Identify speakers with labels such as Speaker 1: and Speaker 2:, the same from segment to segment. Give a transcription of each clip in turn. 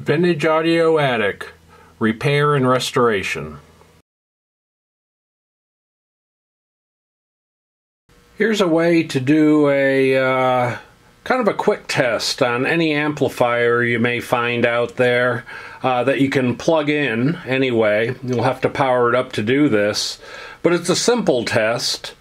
Speaker 1: Vintage Audio Addict Repair and Restoration. Here's a way to do a uh, kind of a quick test on any amplifier you may find out there uh, that you can plug in anyway. You'll have to power it up to do this, but it's a simple test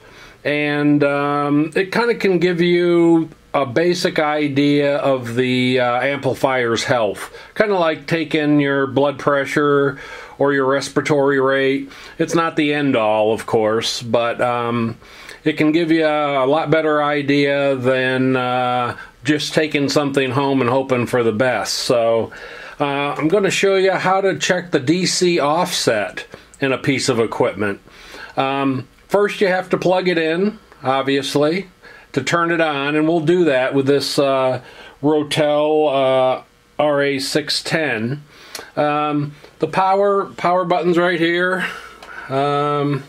Speaker 1: and um, it kind of can give you a basic idea of the uh, amplifier's health. Kind of like taking your blood pressure or your respiratory rate. It's not the end all, of course, but um, it can give you a lot better idea than uh, just taking something home and hoping for the best. So uh, I'm going to show you how to check the DC offset in a piece of equipment. Um, first, you have to plug it in, obviously to turn it on, and we'll do that with this uh, Rotel uh, RA610. Um, the power power button's right here. Um,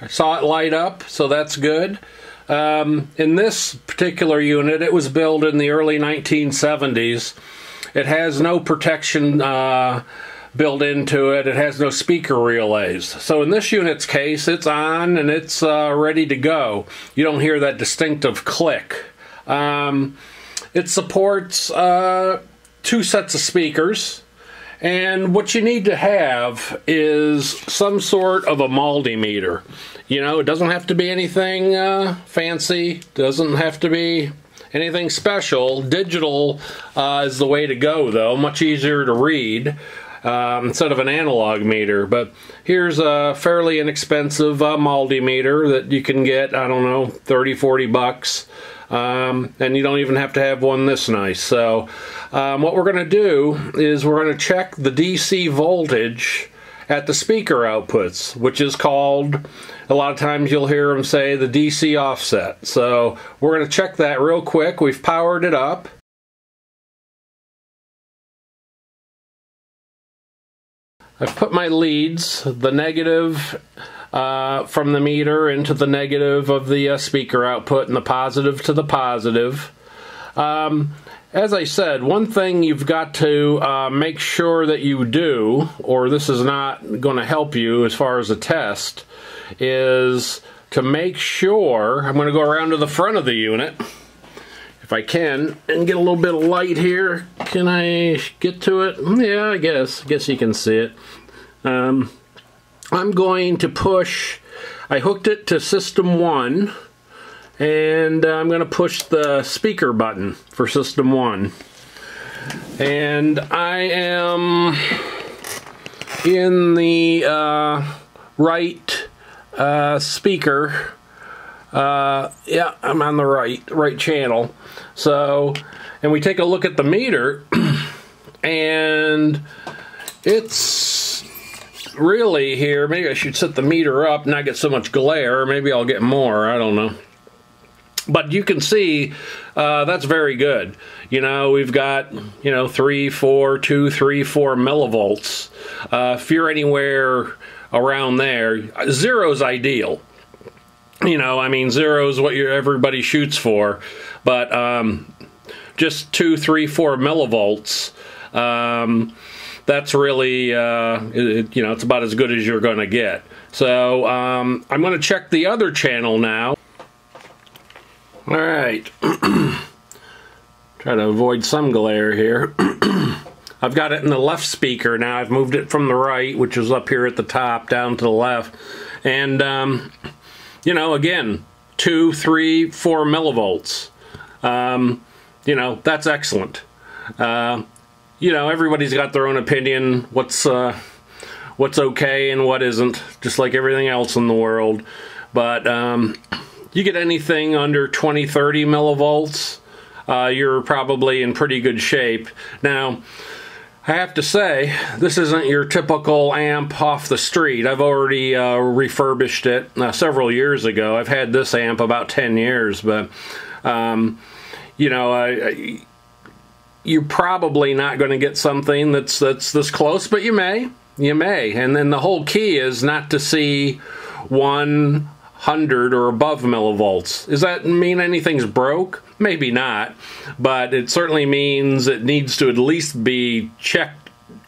Speaker 1: I saw it light up, so that's good. Um, in this particular unit, it was built in the early 1970s. It has no protection uh, built into it. It has no speaker relays. So in this unit's case, it's on and it's uh, ready to go. You don't hear that distinctive click. Um, it supports uh, two sets of speakers. And what you need to have is some sort of a multimeter. You know, it doesn't have to be anything uh, fancy, doesn't have to be anything special. Digital uh, is the way to go, though, much easier to read um, instead of an analog meter. But here's a fairly inexpensive uh, multimeter that you can get, I don't know, 30, 40 bucks. Um, and you don't even have to have one this nice. So, um, what we're going to do is we're going to check the DC voltage at the speaker outputs, which is called, a lot of times you'll hear them say the DC offset. So, we're going to check that real quick. We've powered it up. I've put my leads, the negative uh, from the meter into the negative of the uh, speaker output and the positive to the positive. Um, as I said, one thing you've got to uh, make sure that you do, or this is not going to help you as far as a test, is to make sure. I'm going to go around to the front of the unit if I can and get a little bit of light here. Can I get to it? Yeah, I guess. I guess you can see it. Um, I'm going to push, I hooked it to system one and I'm going to push the speaker button for system one. And I am in the uh, right uh, speaker. Uh, yeah, I'm on the right right channel. So, and we take a look at the meter, and it's really here. Maybe I should set the meter up, and not get so much glare. Maybe I'll get more. I don't know. But you can see uh, that's very good. You know, we've got, you know, three, four, two, three, four millivolts. Uh, if you're anywhere around there, zero is ideal. You know, I mean, zero is what everybody shoots for. But um, just two, three, four millivolts. Um, that's really, uh, it, you know, it's about as good as you're going to get. So um, I'm going to check the other channel now. All right. Try to avoid some glare here. I've got it in the left speaker now. I've moved it from the right, which is up here at the top, down to the left. And, um, you know, again, two, three, four millivolts. Um, you know, that's excellent. Uh, you know, everybody's got their own opinion. What's uh, what's okay and what isn't, just like everything else in the world. But um, you get anything under 20, 30 millivolts, uh, you're probably in pretty good shape. Now, I have to say, this isn't your typical amp off the street. I've already uh, refurbished it uh, several years ago. I've had this amp about 10 years, but, um, you know, I, I you're probably not going to get something that's that's this close, but you may. You may. And then the whole key is not to see 100 or above millivolts. Does that mean anything's broke? maybe not, but it certainly means it needs to at least be checked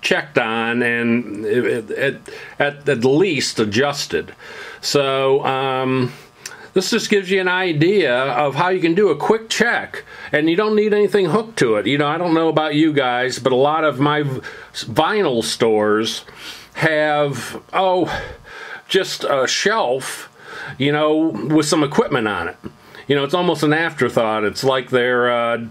Speaker 1: checked on and at, at, at least adjusted. So um, this just gives you an idea of how you can do a quick check and you don't need anything hooked to it. You know, I don't know about you guys, but a lot of my vinyl stores have, oh, just a shelf, you know, with some equipment on it you know, it's almost an afterthought. It's like their, uh,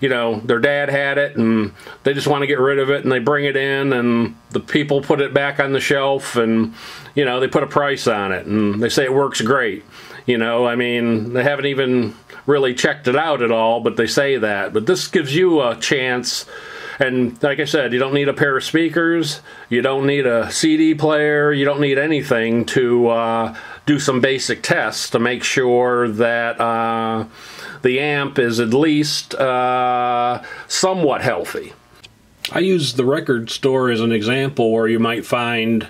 Speaker 1: you know, their dad had it and they just want to get rid of it and they bring it in and the people put it back on the shelf and, you know, they put a price on it and they say it works great. You know, I mean, they haven't even really checked it out at all, but they say that. But this gives you a chance and like I said, you don't need a pair of speakers, you don't need a CD player, you don't need anything to uh, do some basic tests to make sure that uh, the amp is at least uh, somewhat healthy. I use the record store as an example where you might find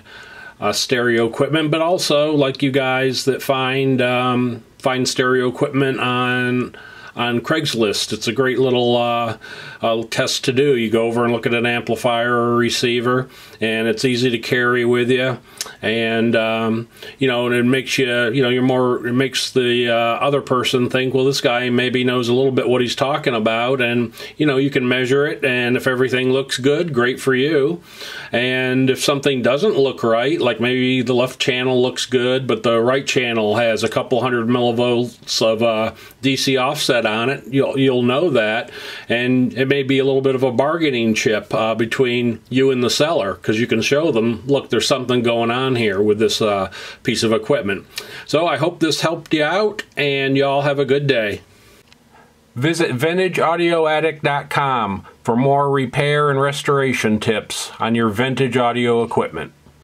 Speaker 1: uh, stereo equipment, but also like you guys that find um, find stereo equipment on on Craigslist. It's a great little uh, uh, test to do. You go over and look at an amplifier or receiver, and it's easy to carry with you. And um, you know, and it makes you, you know, you're more. It makes the uh, other person think, well, this guy maybe knows a little bit what he's talking about, and you know, you can measure it. And if everything looks good, great for you. And if something doesn't look right, like maybe the left channel looks good, but the right channel has a couple hundred millivolts of uh, DC offset on it, you'll you'll know that, and it may be a little bit of a bargaining chip uh, between you and the seller because you can show them, look, there's something going on here with this uh, piece of equipment. So I hope this helped you out, and y'all have a good day. Visit VintageAudioAddict.com for more repair and restoration tips on your vintage audio equipment.